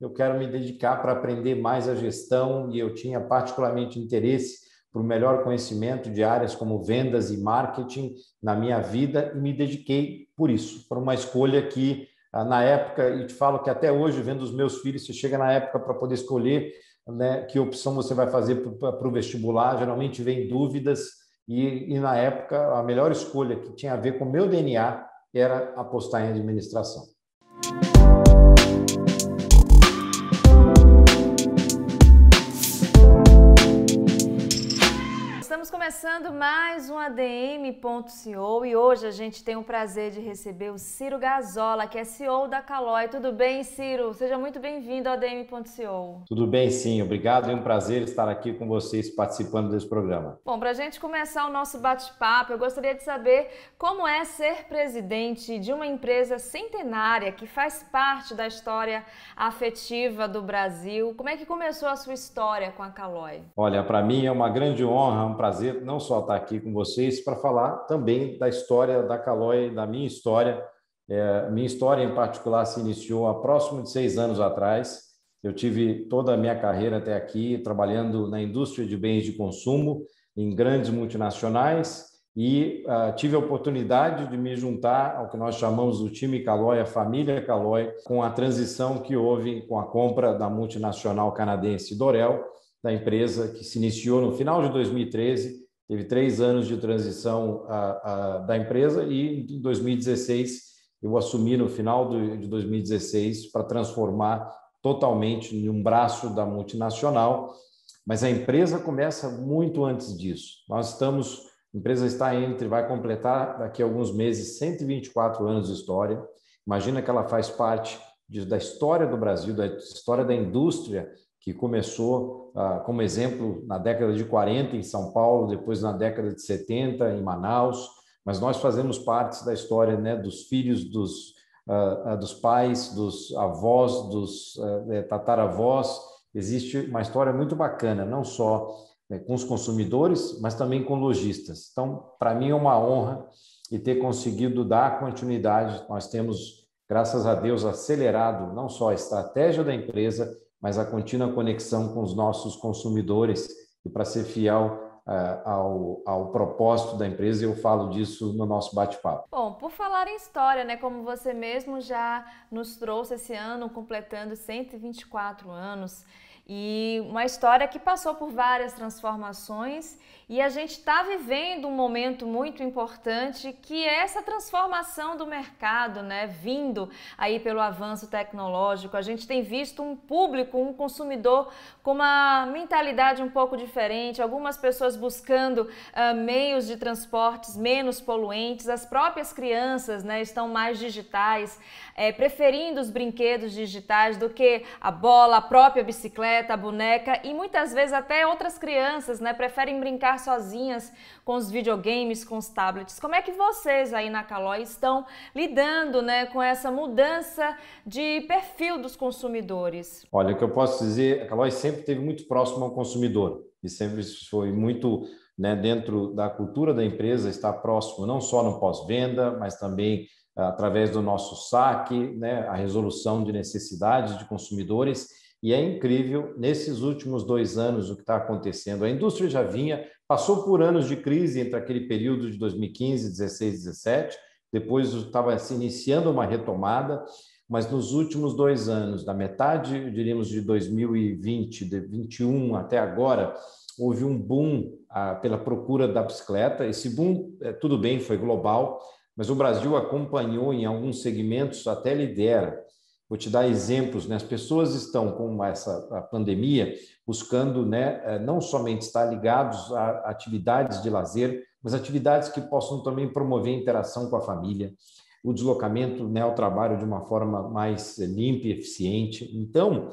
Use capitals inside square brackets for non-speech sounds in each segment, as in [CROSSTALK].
eu quero me dedicar para aprender mais a gestão e eu tinha particularmente interesse por melhor conhecimento de áreas como vendas e marketing na minha vida e me dediquei por isso, por uma escolha que ah, na época, e te falo que até hoje, vendo os meus filhos, você chega na época para poder escolher né, que opção você vai fazer para o vestibular, geralmente vem dúvidas, e, e na época a melhor escolha que tinha a ver com o meu DNA era apostar em administração. Começando mais um ADM.co e hoje a gente tem o prazer de receber o Ciro Gazola, que é CEO da Calói. Tudo bem, Ciro? Seja muito bem-vindo ao ADM.co. Tudo bem, sim. Obrigado. É um prazer estar aqui com vocês participando desse programa. Bom, para a gente começar o nosso bate-papo, eu gostaria de saber como é ser presidente de uma empresa centenária que faz parte da história afetiva do Brasil. Como é que começou a sua história com a Calói? Olha, para mim é uma grande honra, um prazer não só estar aqui com vocês, para falar também da história da Calói, da minha história. É, minha história, em particular, se iniciou há próximo de seis anos atrás. Eu tive toda a minha carreira até aqui trabalhando na indústria de bens de consumo, em grandes multinacionais, e uh, tive a oportunidade de me juntar ao que nós chamamos do time Calói, a família Calói, com a transição que houve com a compra da multinacional canadense Dorel, da empresa, que se iniciou no final de 2013, teve três anos de transição a, a, da empresa e em 2016 eu assumi no final de 2016 para transformar totalmente em um braço da multinacional, mas a empresa começa muito antes disso. Nós estamos, a empresa está entre, vai completar daqui a alguns meses 124 anos de história. Imagina que ela faz parte de, da história do Brasil, da história da indústria que começou ah, como exemplo na década de 40 em São Paulo, depois na década de 70 em Manaus, mas nós fazemos parte da história né, dos filhos dos, ah, ah dos pais, dos avós, dos eh, tataravós. Existe uma história muito bacana, não só né, com os consumidores, mas também com lojistas. Então, para mim é uma honra e ter conseguido dar continuidade. Nós temos, graças a Deus, acelerado não só a estratégia da empresa, mas a contínua conexão com os nossos consumidores e para ser fiel uh, ao, ao propósito da empresa, eu falo disso no nosso bate-papo. Bom, por falar em história, né, como você mesmo já nos trouxe esse ano, completando 124 anos, e uma história que passou por várias transformações e a gente está vivendo um momento muito importante que é essa transformação do mercado, né? Vindo aí pelo avanço tecnológico. A gente tem visto um público, um consumidor com uma mentalidade um pouco diferente, algumas pessoas buscando uh, meios de transportes menos poluentes, as próprias crianças né, estão mais digitais, é, preferindo os brinquedos digitais do que a bola, a própria bicicleta, a boneca e muitas vezes até outras crianças né, preferem brincar sozinhas com os videogames, com os tablets. Como é que vocês aí na Calói estão lidando né, com essa mudança de perfil dos consumidores? Olha, o que eu posso dizer, a Calói sempre esteve muito próximo ao consumidor e sempre foi muito né, dentro da cultura da empresa estar próximo não só no pós-venda, mas também através do nosso saque, né, a resolução de necessidades de consumidores. E é incrível, nesses últimos dois anos, o que está acontecendo. A indústria já vinha Passou por anos de crise entre aquele período de 2015, 16, 17, depois estava se iniciando uma retomada, mas nos últimos dois anos, da metade, diríamos, de 2020, de 21 até agora, houve um boom ah, pela procura da bicicleta. Esse boom, é, tudo bem, foi global, mas o Brasil acompanhou em alguns segmentos, até lidera. Vou te dar exemplos, né? As pessoas estão com essa pandemia buscando, né, eh, não somente estar ligados a atividades de lazer, mas atividades que possam também promover interação com a família, o deslocamento, né, ao trabalho de uma forma mais limpa e eficiente. Então,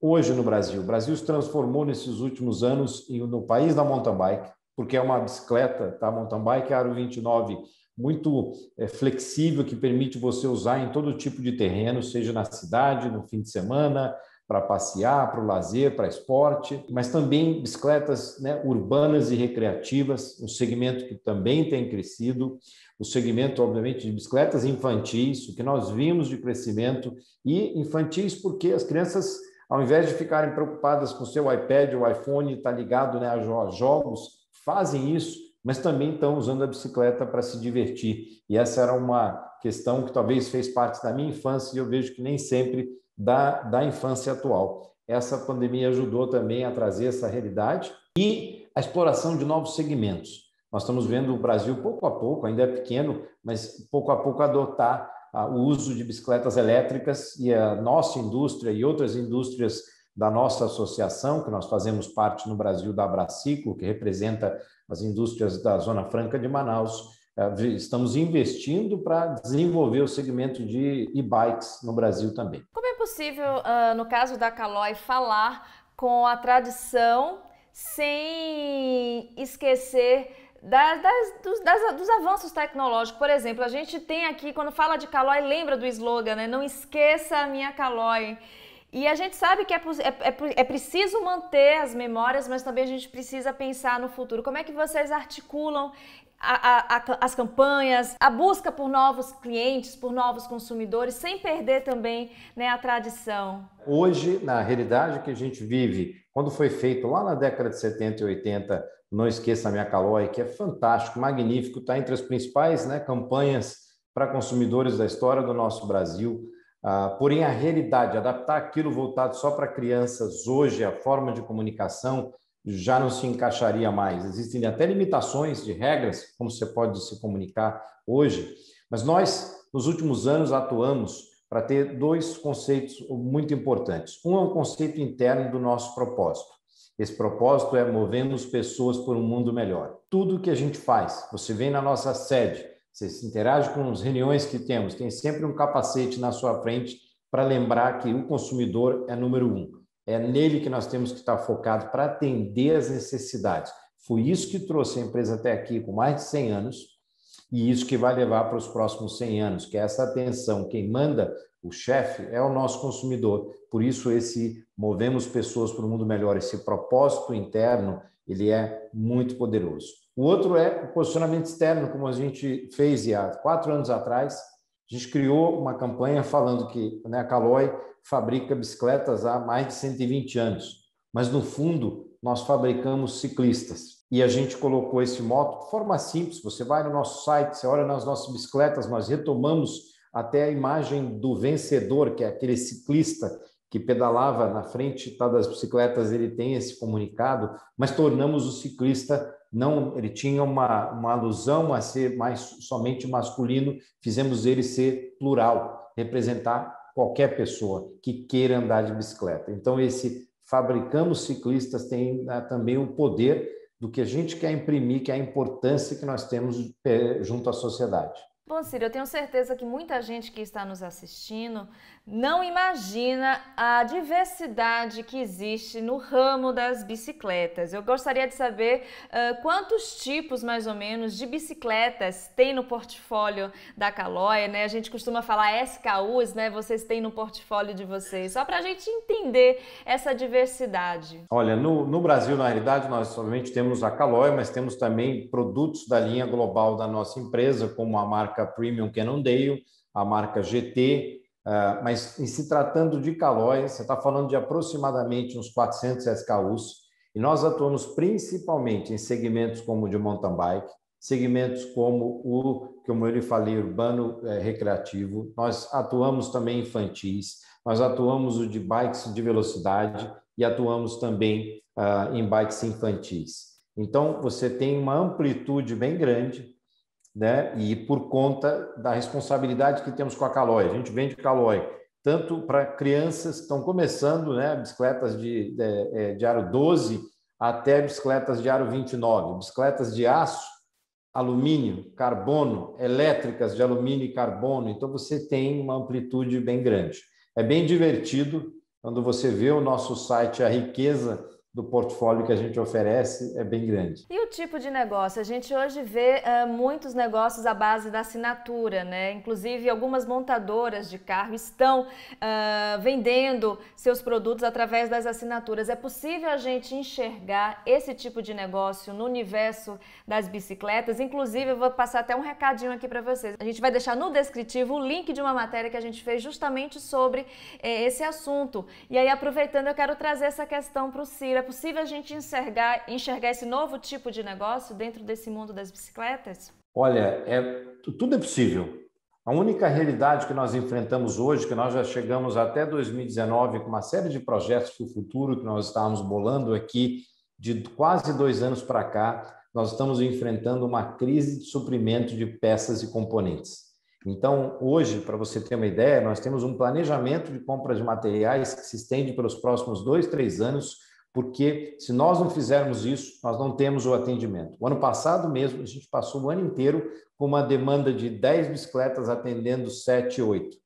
hoje no Brasil, o Brasil se transformou nesses últimos anos no país da mountain bike, porque é uma bicicleta, tá? Mountain bike Aro 29 muito é, flexível que permite você usar em todo tipo de terreno, seja na cidade, no fim de semana, para passear, para o lazer, para esporte, mas também bicicletas né, urbanas e recreativas, um segmento que também tem crescido, o segmento, obviamente, de bicicletas infantis, o que nós vimos de crescimento, e infantis porque as crianças, ao invés de ficarem preocupadas com o seu iPad ou iPhone, está ligado né, a jogos, fazem isso, mas também estão usando a bicicleta para se divertir. E essa era uma questão que talvez fez parte da minha infância e eu vejo que nem sempre da, da infância atual. Essa pandemia ajudou também a trazer essa realidade e a exploração de novos segmentos. Nós estamos vendo o Brasil, pouco a pouco, ainda é pequeno, mas pouco a pouco adotar o uso de bicicletas elétricas e a nossa indústria e outras indústrias da nossa associação, que nós fazemos parte no Brasil da Abraciclo, que representa as indústrias da Zona Franca de Manaus, é, estamos investindo para desenvolver o segmento de e-bikes no Brasil também. Como é possível, uh, no caso da Caloi, falar com a tradição sem esquecer das, das, dos, das, dos, avanços tecnológicos. Por exemplo, a gente tem aqui, quando fala de Caloi, lembra do slogan, né? Não esqueça a minha Caloi. E a gente sabe que é, é, é, é, preciso manter as memórias, mas também a gente precisa pensar no futuro. Como é que vocês articulam a, a, as campanhas, a busca por novos clientes, por novos consumidores, sem perder também né, a tradição? Hoje, na realidade que a gente vive, quando foi feito lá na década de 70 e 80, Não Esqueça a Minha Calói, que é fantástico, magnífico, está entre as principais né, campanhas para consumidores da história do nosso Brasil. Ah, porém, a realidade, adaptar aquilo voltado só para crianças hoje, a forma de comunicação, já não se encaixaria mais. Existem até limitações de regras, como você pode se comunicar hoje, mas nós, nos últimos anos, atuamos para ter dois conceitos muito importantes. Um é o conceito interno do nosso propósito. Esse propósito é movemos pessoas por um mundo melhor. Tudo que a gente faz, você vem na nossa sede, você se interage com as reuniões que temos, tem sempre um capacete na sua frente para lembrar que o consumidor é número um. É nele que nós temos que estar focado para atender as necessidades. Foi isso que trouxe a empresa até aqui com mais de 100 anos e isso que vai levar para os próximos 100 anos, que é essa atenção. Quem manda, o chefe, é o nosso consumidor. Por isso, esse movemos pessoas para um mundo melhor, esse propósito interno, ele é muito poderoso. O outro é o posicionamento externo, como a gente fez há quatro anos atrás. A gente criou uma campanha falando que né, a Caloi fabrica bicicletas há mais de 120 anos, mas no fundo nós fabricamos ciclistas. E a gente colocou esse moto de forma simples. Você vai no nosso site, você olha nas nossas bicicletas, nós retomamos até a imagem do vencedor, que é aquele ciclista que pedalava na frente tá, das bicicletas, ele tem esse comunicado, mas tornamos o ciclista não, ele tinha uma, uma alusão a ser mais somente masculino, fizemos ele ser plural, representar qualquer pessoa que queira andar de bicicleta. Então, esse fabricamos ciclistas tem né, também o poder do que a gente quer imprimir, que é a importância que nós temos é, junto à sociedade. Bom, Ciro, eu tenho certeza que muita gente que está nos assistindo não imagina a diversidade que existe no ramo das bicicletas. Eu gostaria de saber uh, quantos tipos, mais ou menos, de bicicletas tem no portfólio da Calóia, né? A gente costuma falar SKUs, né? Vocês têm no portfólio de vocês, só para a gente entender essa diversidade. Olha, no, no Brasil, na realidade, nós somente temos a Calóia, mas temos também produtos da linha global da nossa empresa, como a marca Premium Cannondale, a marca GT, mas em se tratando de calóis, você está falando de aproximadamente uns 400 SKUs, e nós atuamos principalmente em segmentos como o de mountain bike, segmentos como o, como eu lhe falei, urbano é, recreativo, nós atuamos também infantis, nós atuamos o de bikes de velocidade e atuamos também uh, em bikes infantis. Então, você tem uma amplitude bem grande né? E por conta da responsabilidade que temos com a Caloi. A gente vende Caloi tanto para crianças que estão começando, né? Bicicletas de, de, é, de aro 12 até bicicletas de aro 29, bicicletas de aço, alumínio, carbono, elétricas de alumínio e carbono. Então você tem uma amplitude bem grande. É bem divertido quando você vê o nosso site, a riqueza do portfólio que a gente oferece é bem grande. E o tipo de negócio? A gente hoje vê uh, muitos negócios à base da assinatura, né? Inclusive, algumas montadoras de carro estão uh, vendendo seus produtos através das assinaturas. É possível a gente enxergar esse tipo de negócio no universo das bicicletas? Inclusive, eu vou passar até um recadinho aqui para vocês. A gente vai deixar no descritivo o link de uma matéria que a gente fez justamente sobre eh, esse assunto. E aí, aproveitando, eu quero trazer essa questão para o Ciro possível a gente enxergar, enxergar esse novo tipo de negócio dentro desse mundo das bicicletas? Olha, é, tudo é possível. A única realidade que nós enfrentamos hoje, que nós já chegamos até 2019 com uma série de projetos para o futuro que nós estávamos bolando aqui, de quase dois anos para cá, nós estamos enfrentando uma crise de suprimento de peças e componentes. Então, hoje, para você ter uma ideia, nós temos um planejamento de compra de materiais que se estende pelos próximos dois, três anos, porque se nós não fizermos isso, nós não temos o atendimento. O ano passado mesmo, a gente passou o ano inteiro com uma demanda de 10 bicicletas atendendo 7, 8.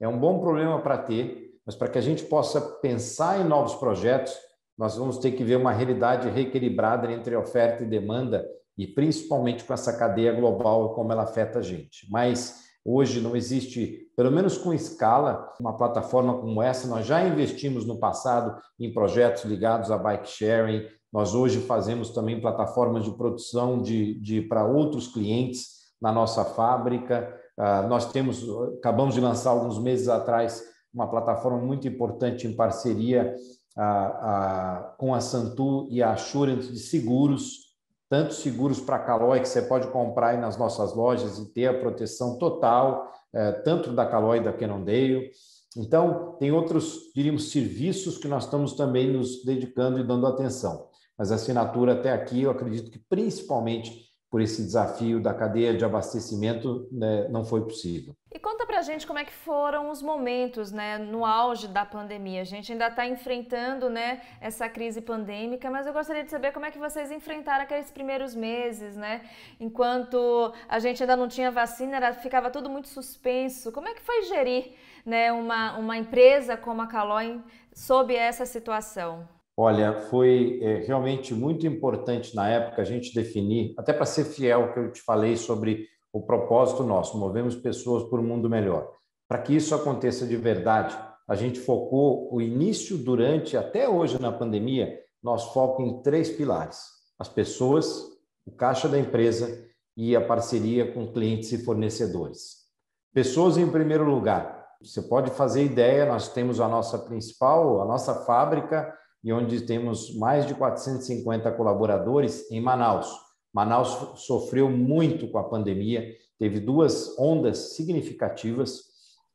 É um bom problema para ter, mas para que a gente possa pensar em novos projetos, nós vamos ter que ver uma realidade reequilibrada entre oferta e demanda, e principalmente com essa cadeia global, como ela afeta a gente. Mas Hoje não existe, pelo menos com escala, uma plataforma como essa. Nós já investimos no passado em projetos ligados a bike sharing. Nós hoje fazemos também plataformas de produção de, de para outros clientes na nossa fábrica. Uh, nós temos, acabamos de lançar alguns meses atrás uma plataforma muito importante em parceria uh, uh, com a Santu e a Assurance de seguros tanto seguros para Calói, que você pode comprar aí nas nossas lojas e ter a proteção total, é, tanto da Calói da Cannondale. Então, tem outros, diríamos, serviços que nós estamos também nos dedicando e dando atenção. Mas a assinatura até aqui, eu acredito que principalmente por esse desafio da cadeia de abastecimento né, não foi possível. Conta pra gente como é que foram os momentos, né, no auge da pandemia. A gente ainda está enfrentando, né, essa crise pandêmica, mas eu gostaria de saber como é que vocês enfrentaram aqueles primeiros meses, né, enquanto a gente ainda não tinha vacina, era, ficava tudo muito suspenso. Como é que foi gerir, né, uma, uma empresa como a Calói sob essa situação? Olha, foi é, realmente muito importante na época a gente definir, até para ser fiel ao que eu te falei sobre o propósito nosso, movemos pessoas por um mundo melhor. Para que isso aconteça de verdade, a gente focou o início, durante, até hoje na pandemia, nosso foco em três pilares: as pessoas, o caixa da empresa e a parceria com clientes e fornecedores. Pessoas em primeiro lugar. Você pode fazer ideia, nós temos a nossa principal, a nossa fábrica e onde temos mais de 450 colaboradores em Manaus. Manaus sofreu muito com a pandemia, teve duas ondas significativas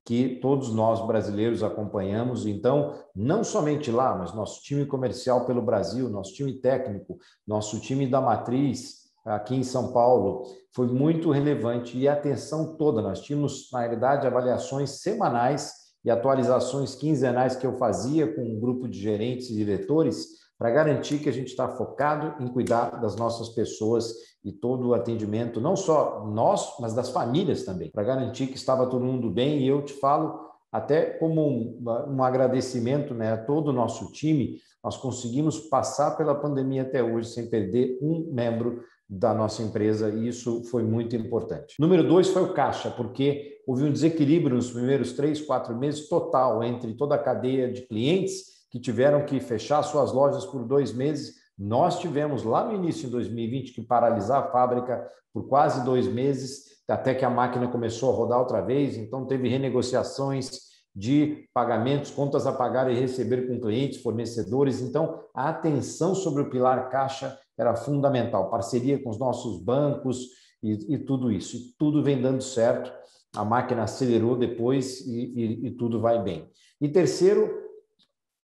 que todos nós brasileiros acompanhamos. Então, não somente lá, mas nosso time comercial pelo Brasil, nosso time técnico, nosso time da matriz aqui em São Paulo, foi muito relevante e a atenção toda. Nós tínhamos, na realidade, avaliações semanais e atualizações quinzenais que eu fazia com um grupo de gerentes e diretores para garantir que a gente está focado em cuidar das nossas pessoas e todo o atendimento, não só nós, mas das famílias também, para garantir que estava todo mundo bem. E eu te falo até como um, um agradecimento né, a todo o nosso time, nós conseguimos passar pela pandemia até hoje sem perder um membro da nossa empresa e isso foi muito importante. Número dois foi o caixa, porque houve um desequilíbrio nos primeiros três, quatro meses total entre toda a cadeia de clientes que tiveram que fechar suas lojas por dois meses. Nós tivemos lá no início de 2020 que paralisar a fábrica por quase dois meses, até que a máquina começou a rodar outra vez. Então, teve renegociações de pagamentos, contas a pagar e receber com clientes, fornecedores. Então, a atenção sobre o pilar caixa era fundamental, parceria com os nossos bancos e, e tudo isso. E tudo vem dando certo, a máquina acelerou depois e, e, e tudo vai bem. E terceiro,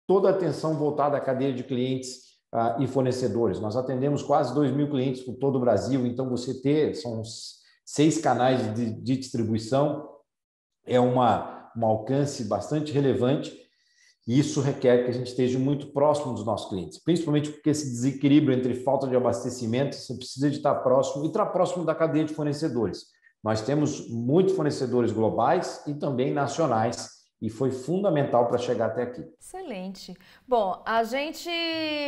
toda a atenção voltada à cadeia de clientes uh, e fornecedores. Nós atendemos quase 2 mil clientes por todo o Brasil, então você ter, são seis canais de, de distribuição, é uma, um alcance bastante relevante e isso requer que a gente esteja muito próximo dos nossos clientes, principalmente porque esse desequilíbrio entre falta de abastecimento, você precisa de estar próximo e estar próximo da cadeia de fornecedores. Nós temos muitos fornecedores globais e também nacionais, e foi fundamental para chegar até aqui. Excelente. Bom, a gente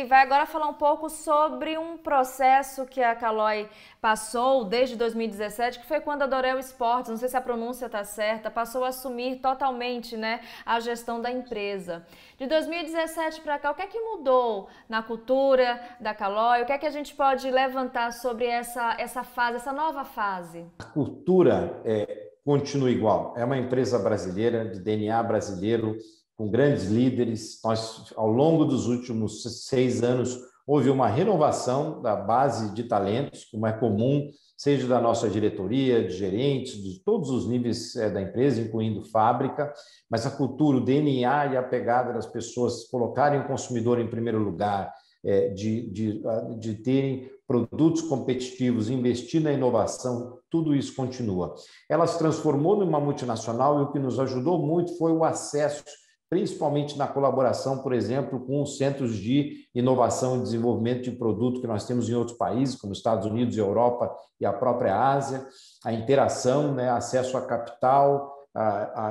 vai agora falar um pouco sobre um processo que a Caloi passou desde 2017, que foi quando a Dorel Esportes, não sei se a pronúncia está certa, passou a assumir totalmente né, a gestão da empresa. De 2017 para cá, o que é que mudou na cultura da Caloi? O que é que a gente pode levantar sobre essa, essa fase, essa nova fase? A cultura é, continua igual. É uma empresa brasileira, de DNA brasileiro, com grandes líderes. Nós, ao longo dos últimos seis anos, houve uma renovação da base de talentos, como é comum, seja da nossa diretoria, de gerentes, de todos os níveis é, da empresa, incluindo fábrica, mas a cultura, o DNA e a pegada das pessoas colocarem o consumidor em primeiro lugar, de, de, de terem produtos competitivos, investir na inovação, tudo isso continua. Ela se transformou numa multinacional e o que nos ajudou muito foi o acesso, principalmente na colaboração, por exemplo, com os centros de inovação e desenvolvimento de produto que nós temos em outros países, como Estados Unidos, Europa e a própria Ásia, a interação, né, acesso a capital,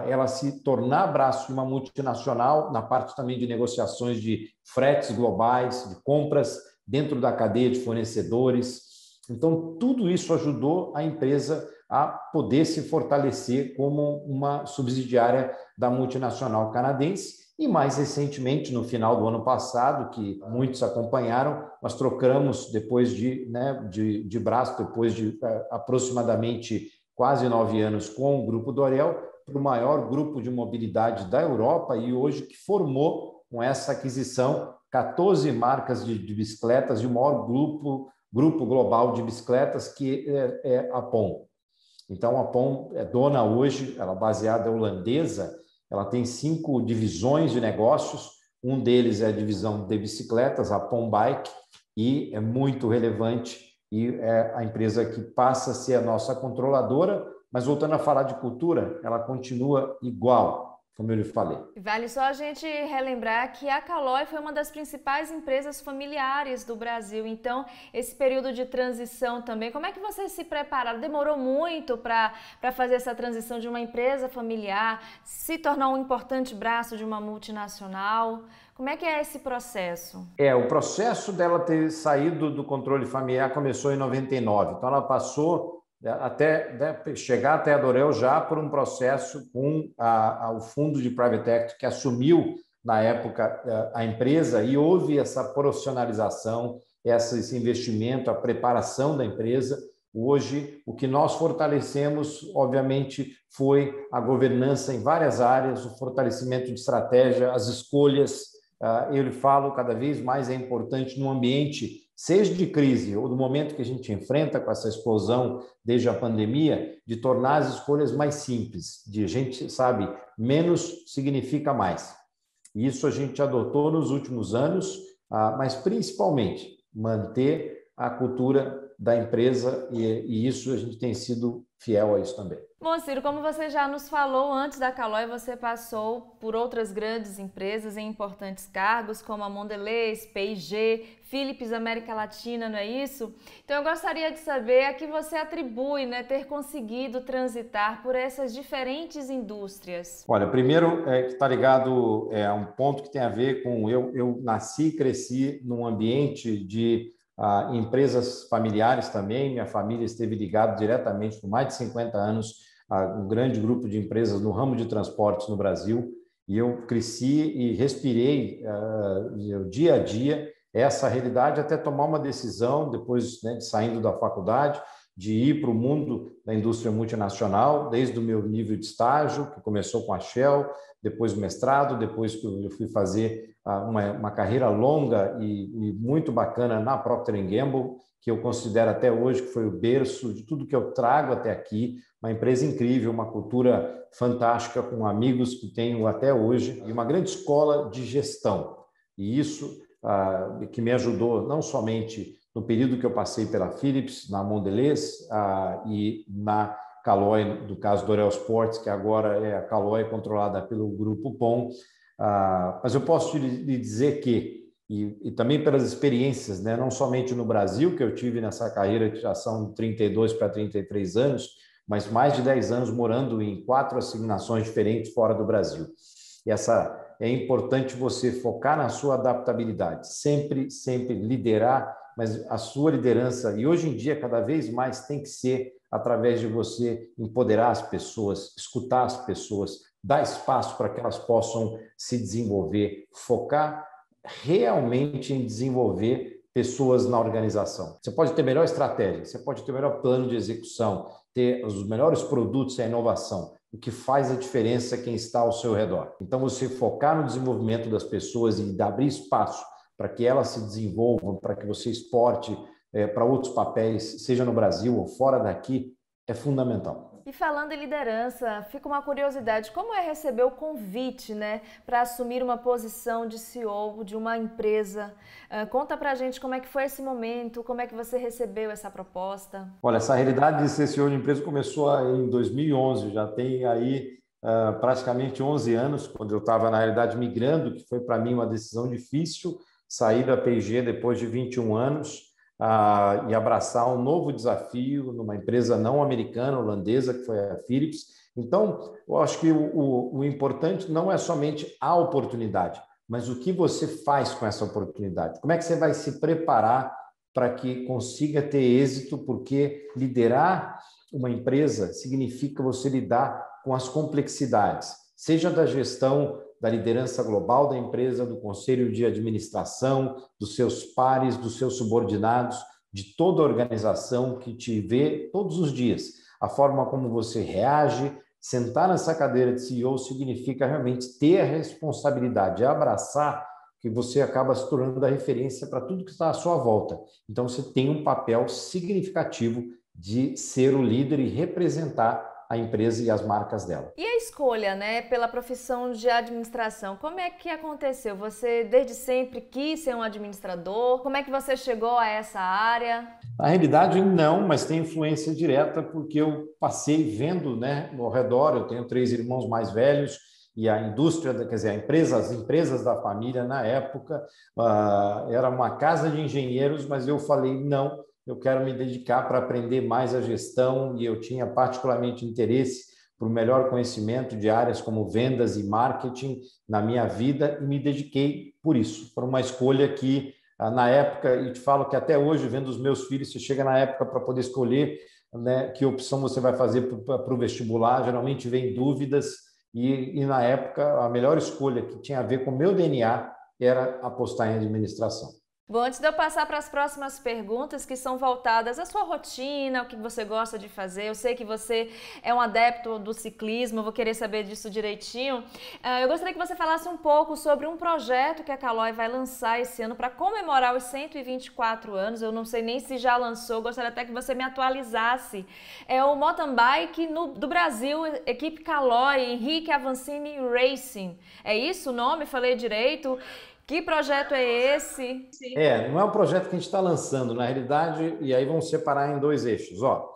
ela se tornar braço de uma multinacional na parte também de negociações de fretes globais, de compras dentro da cadeia de fornecedores. Então, tudo isso ajudou a empresa a poder se fortalecer como uma subsidiária da multinacional canadense. E mais recentemente, no final do ano passado, que muitos acompanharam, nós trocamos depois de, né, de, de braço, depois de uh, aproximadamente quase nove anos com o Grupo Dorel, para o maior grupo de mobilidade da Europa e hoje que formou com essa aquisição 14 marcas de, de bicicletas e o maior grupo, grupo global de bicicletas, que é, é a POM. Então, a POM é dona hoje, ela é baseada holandesa, ela tem cinco divisões de negócios, um deles é a divisão de bicicletas, a POM Bike, e é muito relevante e é a empresa que passa a ser a nossa controladora, mas voltando a falar de cultura, ela continua igual como eu lhe falei. Vale só a gente relembrar que a Caloi foi uma das principais empresas familiares do Brasil. Então, esse período de transição também, como é que vocês se prepararam? Demorou muito para fazer essa transição de uma empresa familiar, se tornar um importante braço de uma multinacional? Como é que é esse processo? É, o processo dela ter saído do controle familiar começou em 99. Então, ela passou até né, chegar até a Dorel já por um processo com a, a, o fundo de private equity que assumiu na época eh, a empresa e houve essa profissionalização, esse investimento, a preparação da empresa. Hoje, o que nós fortalecemos, obviamente, foi a governança em várias áreas, o fortalecimento de estratégia, as escolhas. Ah, eu lhe falo, cada vez mais é importante no ambiente seja de crise ou do momento que a gente enfrenta com essa explosão desde a pandemia, de tornar as escolhas mais simples, de a gente sabe, menos significa mais. Isso a gente adotou nos últimos anos, ah, mas principalmente manter a cultura da empresa e, isso a gente tem sido fiel a isso também. Bom, Ciro, como você já nos falou, antes da Calói você passou por outras grandes empresas em importantes cargos, como a Mondelez, P&G, Philips América Latina, não é isso? Então eu gostaria de saber a que você atribui né, ter conseguido transitar por essas diferentes indústrias. Olha, primeiro é que está ligado é, a um ponto que tem a ver com eu, eu nasci e cresci num ambiente de ah, empresas familiares também. Minha família esteve ligada diretamente por mais de 50 anos a um grande grupo de empresas no ramo de transportes no Brasil. E eu cresci e respirei uh, dia a dia essa realidade até tomar uma decisão, depois né, de saindo da faculdade, de ir para o mundo da indústria multinacional, desde o meu nível de estágio, que começou com a Shell, depois mestrado, depois que eu fui fazer ah, uma, uma carreira longa e, e, muito bacana na Procter Gamble, que eu considero até hoje que foi o berço de tudo que eu trago até aqui, uma empresa incrível, uma cultura fantástica, com amigos que tenho até hoje, e uma grande escola de gestão. E isso ah, que me ajudou não somente no período que eu passei pela Philips, na Mondelez ah, e na Caloi, do caso do Orel Sports, que agora é a Caloi controlada pelo grupo POM. Ah, mas eu posso lhe dizer que, e, e, também pelas experiências, né, não somente no Brasil, que eu tive nessa carreira que já são 32 para 33 anos, mas mais de 10 anos morando em quatro assignações diferentes fora do Brasil. E essa é importante você focar na sua adaptabilidade, sempre, sempre liderar, mas a sua liderança, e hoje em dia cada vez mais tem que ser através de você empoderar as pessoas, escutar as pessoas, dar espaço para que elas possam se desenvolver, focar realmente em desenvolver pessoas na organização. Você pode ter melhor estratégia, você pode ter melhor plano de execução, ter os melhores produtos e a inovação. O que faz a diferença é quem está ao seu redor. Então, você focar no desenvolvimento das pessoas e abrir espaço para que elas se desenvolvam, para que você exporte é, para outros papéis, seja no Brasil ou fora daqui, é fundamental. E falando em liderança, fica uma curiosidade, como é receber o convite, né, para assumir uma posição de CEO de uma empresa? Uh, conta para a gente como é que foi esse momento, como é que você recebeu essa proposta? Olha, essa realidade de ser CEO de empresa começou em 2011, já tem aí uh, praticamente 11 anos, quando eu estava na realidade migrando, que foi para mim uma decisão difícil, sair da P&G depois de 21 anos, ah, e abraçar um novo desafio numa empresa não americana, holandesa, que foi a Philips. Então, eu acho que o, o, o importante não é somente a oportunidade, mas o que você faz com essa oportunidade. Como é que você vai se preparar para que consiga ter êxito, porque liderar uma empresa significa você lidar com as complexidades, seja da gestão da liderança global da empresa, do conselho de administração, dos seus pares, dos seus subordinados, de toda a organização que te vê todos os dias. A forma como você reage, sentar nessa cadeira de CEO significa realmente ter a responsabilidade, abraçar que você acaba se tornando a referência para tudo que está à sua volta. Então você tem um papel significativo de ser o líder e representar a empresa e as marcas dela. E a escolha, né, pela profissão de administração, como é que aconteceu? Você desde sempre quis ser um administrador? Como é que você chegou a essa área? Na realidade, não, mas tem influência direta porque eu passei vendo, né, ao redor. Eu tenho três irmãos mais velhos e a indústria, quer dizer, a empresa, as empresas da família na época uh, era uma casa de engenheiros, mas eu falei não eu quero me dedicar para aprender mais a gestão e eu tinha particularmente interesse para o melhor conhecimento de áreas como vendas e marketing na minha vida e me dediquei por isso, por uma escolha que ah, na época, e te falo que até hoje, vendo os meus filhos, você chega na época para poder escolher né, que opção você vai fazer para o vestibular, geralmente vem dúvidas, e, e na época a melhor escolha que tinha a ver com o meu DNA era apostar em administração. Bom, antes de eu passar para as próximas perguntas que são voltadas à sua rotina, o que você gosta de fazer, eu sei que você é um adepto do ciclismo, vou querer saber disso direitinho. Ah, eu gostaria que você falasse um pouco sobre um projeto que a Caloi vai lançar esse ano para comemorar os 124 anos. Eu não sei nem se já lançou, gostaria até que você me atualizasse. É o mountain bike no, do Brasil, equipe Caloi, Henrique Avancini Racing. É isso o nome? Falei direito? Que projeto é esse? É, não é um projeto que a gente está lançando, na realidade, e aí vamos separar em dois eixos. Ó,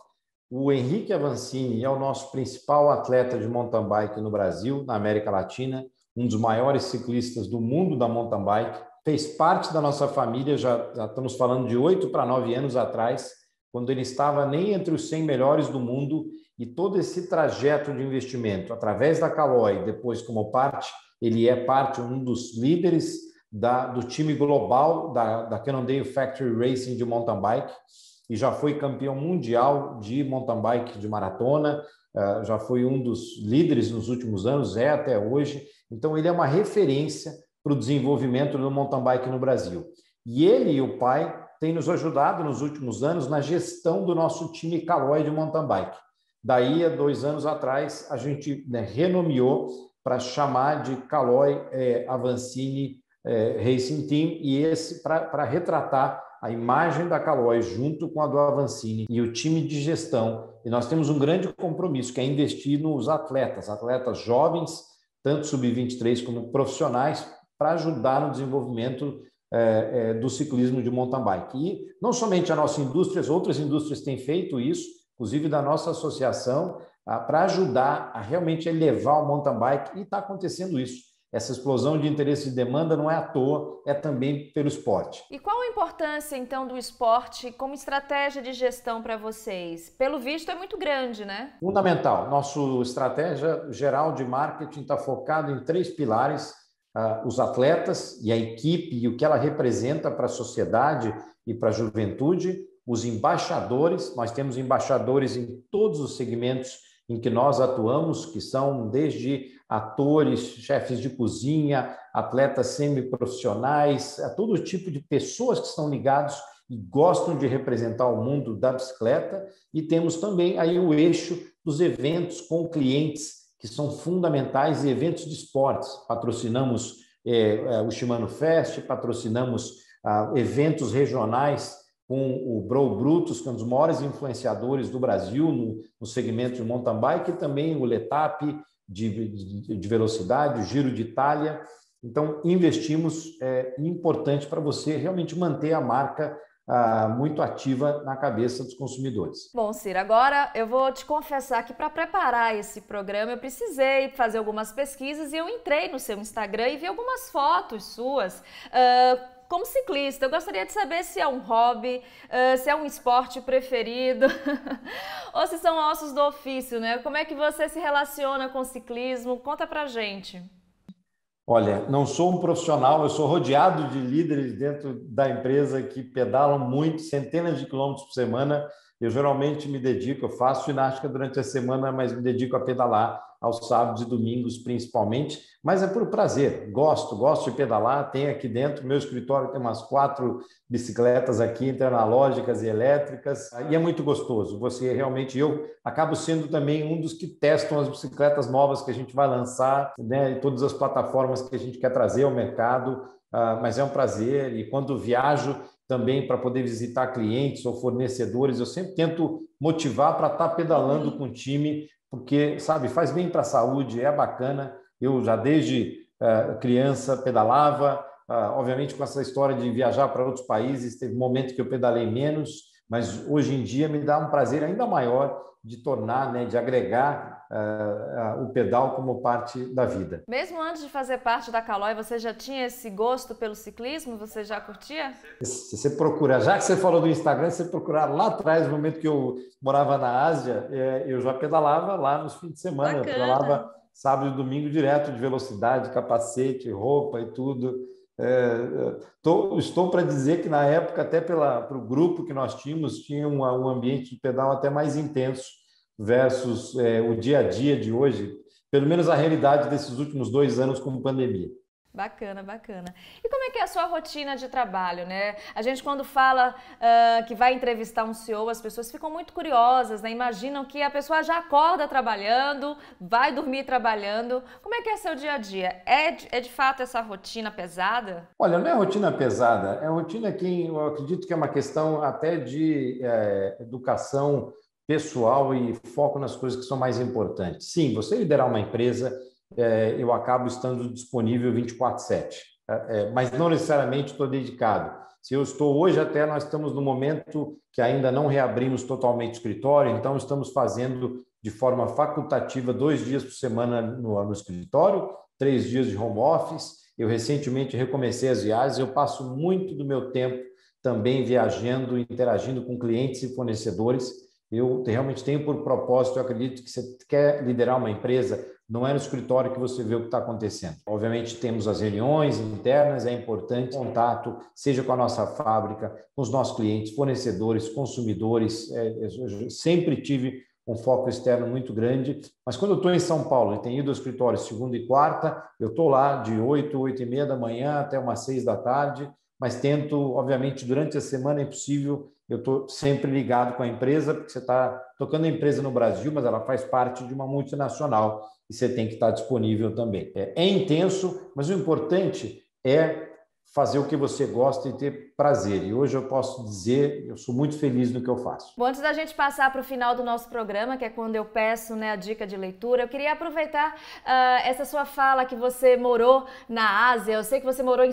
o Henrique Avancini é o nosso principal atleta de mountain bike no Brasil, na América Latina, um dos maiores ciclistas do mundo da mountain bike. Fez parte da nossa família, já, já estamos falando de oito para nove anos atrás, quando ele estava nem entre os 100 melhores do mundo, e todo esse trajeto de investimento, através da Caloi, depois como parte, ele é parte, um dos líderes da, do time global da, da Cannondale Factory Racing de mountain bike e já foi campeão mundial de mountain bike de maratona, uh, já foi um dos líderes nos últimos anos, é até hoje. Então, ele é uma referência para o desenvolvimento do mountain bike no Brasil. E ele e o pai têm nos ajudado nos últimos anos na gestão do nosso time Caloi de mountain bike. Daí, há dois anos atrás, a gente né, renomeou para chamar de Caloi é, Avancini é, Racing Team e esse para retratar a imagem da Caloi junto com a do Avancini e o time de gestão. E nós temos um grande compromisso, que é investir nos atletas, atletas jovens, tanto sub-23 como profissionais, para ajudar no desenvolvimento é, é, do ciclismo de mountain bike. E não somente a nossa indústria, as outras indústrias têm feito isso, inclusive da nossa associação, para ajudar a realmente elevar o mountain bike, e está acontecendo isso essa explosão de interesse e demanda não é à toa, é também pelo esporte. E qual a importância, então, do esporte como estratégia de gestão para vocês? Pelo visto, é muito grande, né? Fundamental. Nossa estratégia geral de marketing está focado em três pilares: uh, os atletas e a equipe e o que ela representa para a sociedade e para a juventude, os embaixadores, nós temos embaixadores em todos os segmentos em que nós atuamos, que são desde atores, chefes de cozinha, atletas semiprofissionais, a todo tipo de pessoas que estão ligados e gostam de representar o mundo da bicicleta, e temos também aí o eixo dos eventos com clientes que são fundamentais e eventos de esportes. Patrocinamos é, o Shimano Fest, patrocinamos ah, eventos regionais com o Bro Brutus, que é um dos maiores influenciadores do Brasil no, no segmento de mountain bike, e também o Letap de, de, de velocidade, o Giro de Itália. Então, investimos, é importante para você realmente manter a marca ah, muito ativa na cabeça dos consumidores. Bom, Ciro, agora eu vou te confessar que para preparar esse programa eu precisei fazer algumas pesquisas e eu entrei no seu Instagram e vi algumas fotos suas. Uh, como ciclista, eu gostaria de saber se é um hobby, uh, se é um esporte preferido, [LAUGHS] ou se são ossos do ofício, né? Como é que você se relaciona com o ciclismo? Conta pra gente. Olha, não sou um profissional, eu sou rodeado de líderes dentro da empresa que pedalam muito, centenas de quilômetros por semana. Eu geralmente me dedico, eu faço ginástica durante a semana, mas me dedico a pedalar aos sábados e domingos principalmente, mas é por prazer, gosto, gosto de pedalar, tem aqui dentro, meu escritório tem umas quatro bicicletas aqui, analógicas e elétricas, e é muito gostoso, você realmente, eu acabo sendo também um dos que testam as bicicletas novas que a gente vai lançar, né, e todas as plataformas que a gente quer trazer ao mercado, uh, mas é um prazer, e quando viajo, também para poder visitar clientes ou fornecedores, eu sempre tento motivar para estar pedalando com o time, porque, sabe, faz bem para a saúde, é bacana. Eu já desde uh, criança pedalava, uh, obviamente com essa história de viajar para outros países, teve momentos que eu pedalei menos, mas hoje em dia me dá um prazer ainda maior de tornar, né, de agregar uh, uh, o pedal como parte da vida. Mesmo antes de fazer parte da Calói, você já tinha esse gosto pelo ciclismo? Você já curtia? Se você procurar, já que você falou do Instagram, se você procurar lá atrás, no momento que eu morava na Ásia, é, eu já pedalava lá nos fins de semana. Bacana. Eu pedalava sábado e domingo direto de velocidade, capacete, roupa e tudo. É, tô, estou para dizer que na época, até para o grupo que nós tínhamos, tinha um, um ambiente de pedal até mais intenso versus é, o dia a dia de hoje, pelo menos a realidade desses últimos dois anos com pandemia. Bacana, bacana. E como é que é a sua rotina de trabalho, né? A gente quando fala uh, que vai entrevistar um CEO, as pessoas ficam muito curiosas, né? Imaginam que a pessoa já acorda trabalhando, vai dormir trabalhando. Como é que é seu dia a dia? É de, é de fato essa rotina pesada? Olha, não é rotina pesada, é rotina que eu acredito que é uma questão até de é, educação pessoal e foco nas coisas que são mais importantes. Sim, você liderar uma empresa é, eu acabo estando disponível 24/7, é, é, mas não necessariamente estou dedicado. Se eu estou hoje até nós estamos no momento que ainda não reabrimos totalmente o escritório, então estamos fazendo de forma facultativa dois dias por semana no, no escritório, três dias de home office. Eu recentemente recomecei as viagens. Eu passo muito do meu tempo também viajando, interagindo com clientes e fornecedores. Eu realmente tenho por propósito, eu acredito que você quer liderar uma empresa, não é no escritório que você vê o que está acontecendo. Obviamente, temos as reuniões internas, é importante contato, seja com a nossa fábrica, com os nossos clientes, fornecedores, consumidores. É, sempre tive um foco externo muito grande, mas quando eu estou em São Paulo e tenho ido ao escritório segunda e quarta, eu estou lá de 8, 8 e meia da manhã até umas 6 da tarde, mas tento, obviamente, durante a semana é impossível, eu estou sempre ligado com a empresa, porque você está tocando a empresa no Brasil, mas ela faz parte de uma multinacional e você tem que estar disponível também. É, é intenso, mas o importante é fazer o que você gosta e ter prazer. E hoje eu posso dizer, eu sou muito feliz no que eu faço. Bom, antes da gente passar para o final do nosso programa, que é quando eu peço né, a dica de leitura, eu queria aproveitar uh, essa sua fala que você morou na Ásia. Eu sei que você morou em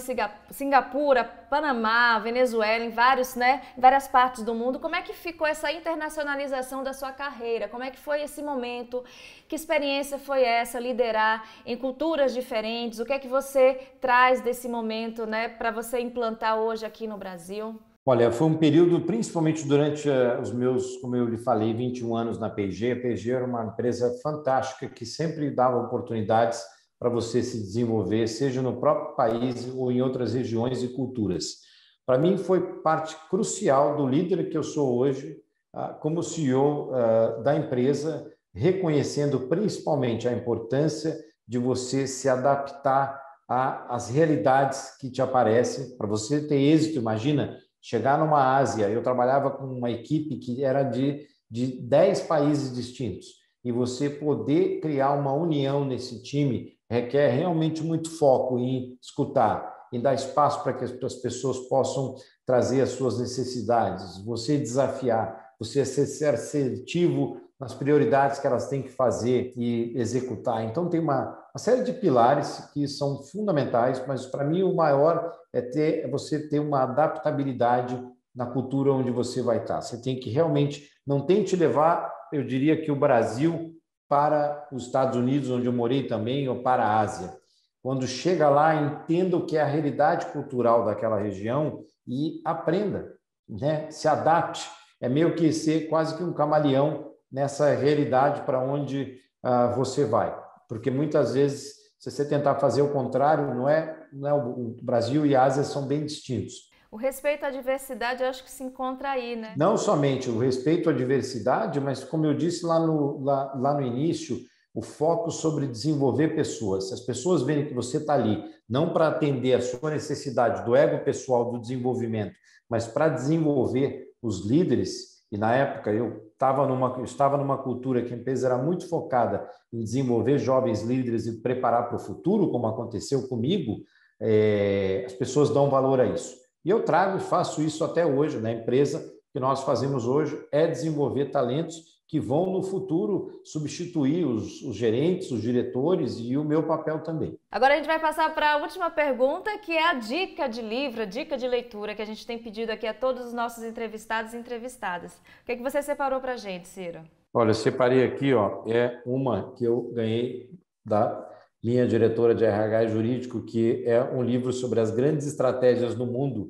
Singapura, Panamá, Venezuela, em vários, né, em várias partes do mundo. Como é que ficou essa internacionalização da sua carreira? Como é que foi esse momento? Que experiência foi essa liderar em culturas diferentes? O que é que você traz desse momento, né? Para você implantar hoje aqui no Brasil? Olha, foi um período, principalmente durante eh, os meus, como eu lhe falei, 21 anos na P&G. A P&G era uma empresa fantástica que sempre dava oportunidades para você se desenvolver, seja no próprio país ou em outras regiões e culturas. Para mim, foi parte crucial do líder que eu sou hoje, ah, como CEO ah, da empresa, reconhecendo principalmente a importância de você se adaptar às realidades que te aparecem. Para você ter êxito, imagina chegar numa Ásia. Eu trabalhava com uma equipe que era de, de 10 países distintos. E você poder criar uma união nesse time requer realmente muito foco em escutar, em dar espaço para que as pessoas possam trazer as suas necessidades, você desafiar, você ser assertivo nas prioridades que elas têm que fazer e executar. Então, tem uma, uma série de pilares que são fundamentais, mas para mim o maior é, ter, é você ter uma adaptabilidade na cultura onde você vai estar. Você tem que realmente, não tente levar, eu diria que o Brasil para os Estados Unidos, onde eu morei também, ou para a Ásia. Quando chega lá, entenda o que é a realidade cultural daquela região e aprenda, né? se adapte. É meio que ser quase que um camaleão nessa realidade para onde uh, você vai. Porque muitas vezes, se você tentar fazer o contrário, não é, não é o, Brasil e a Ásia são bem distintos. O respeito à diversidade, eu acho que se encontra aí, né? Não somente o respeito à diversidade, mas como eu disse lá no, lá, lá no início, o foco sobre desenvolver pessoas. Se as pessoas verem que você está ali, não para atender a sua necessidade do ego pessoal, do desenvolvimento, mas para desenvolver os líderes, e na época eu estava numa, estava numa cultura que a empresa era muito focada em desenvolver jovens líderes e preparar para o futuro, como aconteceu comigo, é, as pessoas dão valor a isso. E eu trago e faço isso até hoje na empresa. O que nós fazemos hoje é desenvolver talentos que vão no futuro substituir os, os, gerentes, os diretores e o meu papel também. Agora a gente vai passar para a última pergunta, que é a dica de livro, a dica de leitura que a gente tem pedido aqui a todos os nossos entrevistados e entrevistadas. O que, é que você separou para a gente, Ciro? Olha, eu separei aqui, ó, é uma que eu ganhei da minha diretora de RH jurídico, que é um livro sobre as grandes estratégias no mundo,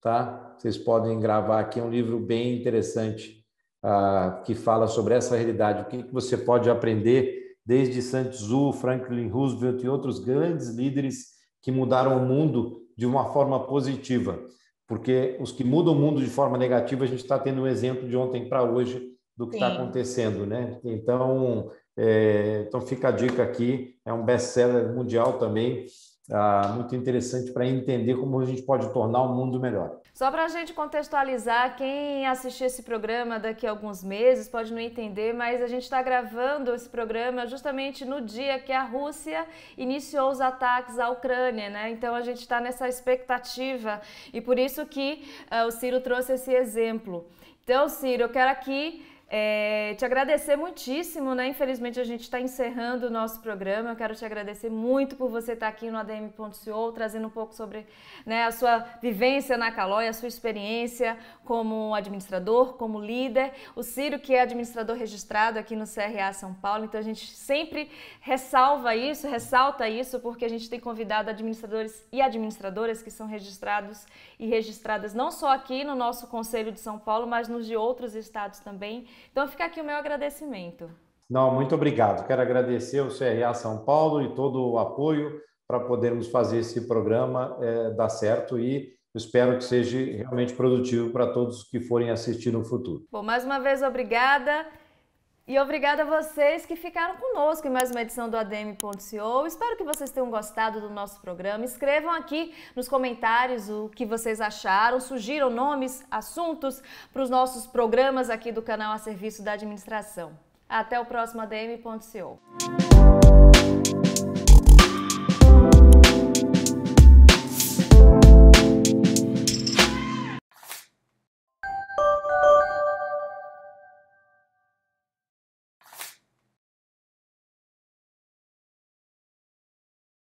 tá? Vocês podem gravar aqui, é um livro bem interessante ah, que fala sobre essa realidade, o que, que você pode aprender desde Sun Tzu, Franklin Roosevelt e outros grandes líderes que mudaram o mundo de uma forma positiva. Porque os que mudam o mundo de forma negativa, a gente está tendo um exemplo de ontem para hoje do que está acontecendo, né? Então, é, então fica a dica aqui, é um best-seller mundial também, ah, muito interessante para entender como a gente pode tornar o mundo melhor. Só para a gente contextualizar, quem assistir esse programa daqui a alguns meses pode não entender, mas a gente está gravando esse programa justamente no dia que a Rússia iniciou os ataques à Ucrânia, né? Então a gente está nessa expectativa e por isso que uh, o Ciro trouxe esse exemplo. Então, Ciro, eu quero aqui é, te agradecer muitíssimo, né? Infelizmente a gente está encerrando o nosso programa. Eu quero te agradecer muito por você estar tá aqui no ADM.co, trazendo um pouco sobre né, a sua vivência na Calói, a sua experiência como administrador, como líder. O Ciro, que é administrador registrado aqui no CRA São Paulo, então a gente sempre ressalva isso, ressalta isso, porque a gente tem convidado administradores e administradoras que são registrados e registradas não só aqui no nosso Conselho de São Paulo, mas nos de outros estados também. Então fica aqui o meu agradecimento. Não, muito obrigado. Quero agradecer ao CRA São Paulo e todo o apoio para podermos fazer esse programa é, dar certo e espero que seja realmente produtivo para todos que forem assistir no futuro. Bom, mais uma vez obrigada. E obrigada a vocês que ficaram conosco em mais uma edição do ADM.co. Espero que vocês tenham gostado do nosso programa. Escrevam aqui nos comentários o que vocês acharam, sugiram nomes, assuntos para os nossos programas aqui do canal a serviço da administração. Até o próximo ADM.co.